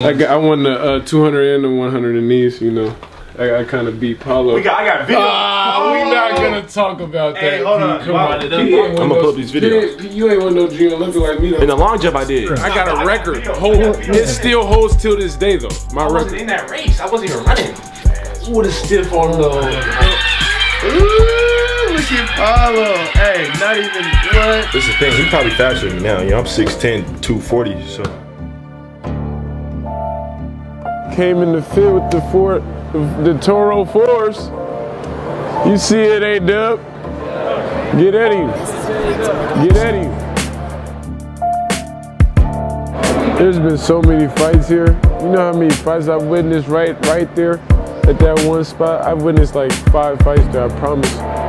I got I won the uh, 200 and the 100 in these. You know, I, I kind of beat Paolo. We got, I got video. Ah, we not gonna talk about that. Hey, hold on. Come Wow. on, I'm I'ma pull up these videos. You ain't, you ain't want no G Olympic like me though. In the long jump, I did. I got a record. Hold, it still holds till this day though. My I wasn't record. in that race. I wasn't even running. What a stiff arm though. Ooh, look at Paolo. Hey, not even what? This is the thing. He probably faster than me now. You know, I'm 6'10", 240, so. Came in the fit with the Ford, the Toro Force. You see it, A Dub? Get at him. Get at him. There's been so many fights here. You know how many fights I've witnessed right, right there at that one spot. I've witnessed like five fights there. I promise.